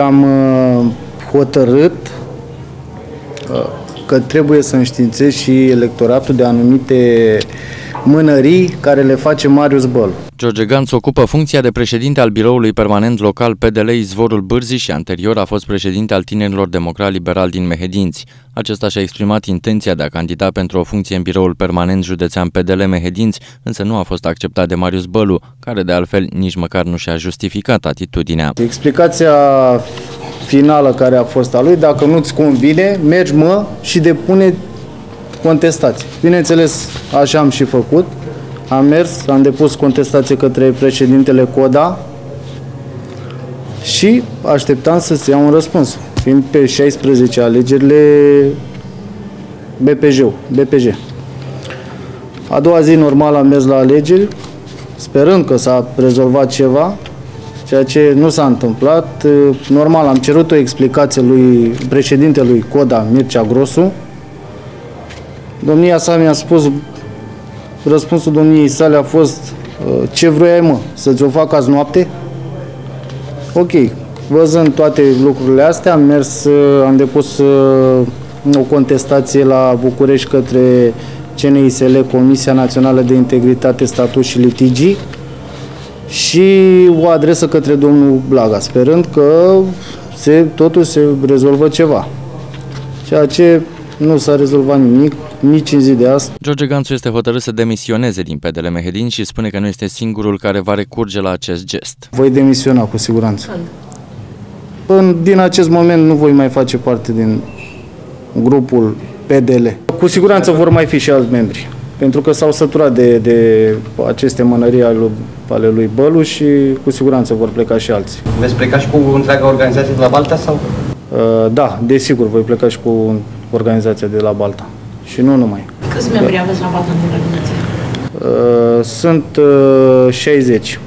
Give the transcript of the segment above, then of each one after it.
Am uh, hotărât uh, că trebuie să înștiințez și electoratul de anumite mânării care le face Marius Băl. George Ganț ocupă funcția de președinte al biroului permanent local PDL Izvorul Bârzi și anterior a fost președinte al tinerilor democrat liberal din Mehedinți. Acesta și-a exprimat intenția de a candida pentru o funcție în biroul permanent județean PDL Mehedinți, însă nu a fost acceptat de Marius Bălu, care de altfel nici măcar nu și-a justificat atitudinea. Explicația finală care a fost a lui, dacă nu-ți convine, mergi mă și depune contestații. Bineînțeles, așa am și făcut. Am mers, am depus contestație către președintele CODA și așteptam să se ia un răspuns. Fiind pe 16 alegerile BPJ, BPJ. A doua zi normal am mers la alegeri, sperând că s-a rezolvat ceva, ceea ce nu s-a întâmplat. Normal, am cerut o explicație lui președintelui CODA, Mircea Grosu. Domnia sa mi-a spus, răspunsul domniei sale a fost ce vroiai mă, să-ți o fac azi noapte? Ok, văzând toate lucrurile astea, am mers, am depus o contestație la București către CNISL, Comisia Națională de Integritate, Statut și Litigii, și o adresă către domnul Blaga, sperând că se, totuși se rezolvă ceva. Ceea ce nu s-a rezolvat nimic, nici în zi de astăzi. George Ganțu este hotărât să demisioneze din PDL Mehedin și spune că nu este singurul care va recurge la acest gest. Voi demisiona cu siguranță. Până din acest moment nu voi mai face parte din grupul PDL. Cu siguranță vor mai fi și alți membri pentru că s-au săturat de, de aceste mânării ale lui, ale lui Bălu și cu siguranță vor pleca și alții. Veți pleca și cu întreaga organizație de la Balta sau? Uh, da, desigur, voi pleca și cu organizația de la Balta. Și nu numai. Câți membri aveți la Balta în organizație? Uh, sunt uh, 60.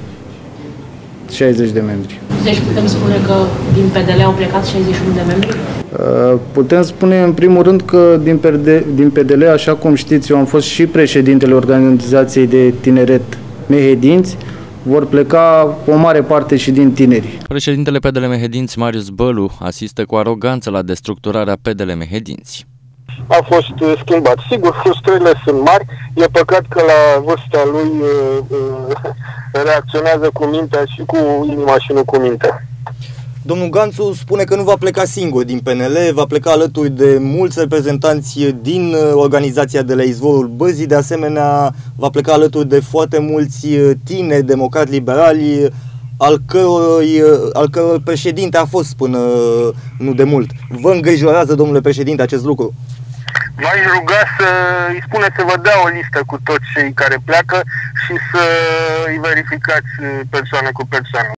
60 de membri. Deci putem spune că din PDL au plecat 61 de membri? Uh, putem spune în primul rând că din, PDL, din PDL, așa cum știți, eu am fost și președintele organizației de tineret Mehedinți, vor pleca o mare parte și din tineri. Președintele PDL Mehedinți, Marius Bălu, asistă cu aroganță la destructurarea PDL Mehedinți. A fost uh, schimbat. Sigur, frustrările sunt mari. E păcat că la vârsta lui uh, reacționează cu mintea și cu inima și nu cu mintea. Domnul Ganțu spune că nu va pleca singur din PNL, va pleca alături de mulți reprezentanți din organizația de la Izvorul Băzii, de asemenea va pleca alături de foarte mulți tineri democrati liberali, al căror, al căror președinte a fost până nu de mult. Vă îngrijorează, domnule președinte, acest lucru? V-aș ruga să îi spune să vă dea o listă cu toți cei care pleacă și să îi verificați persoană cu persoană.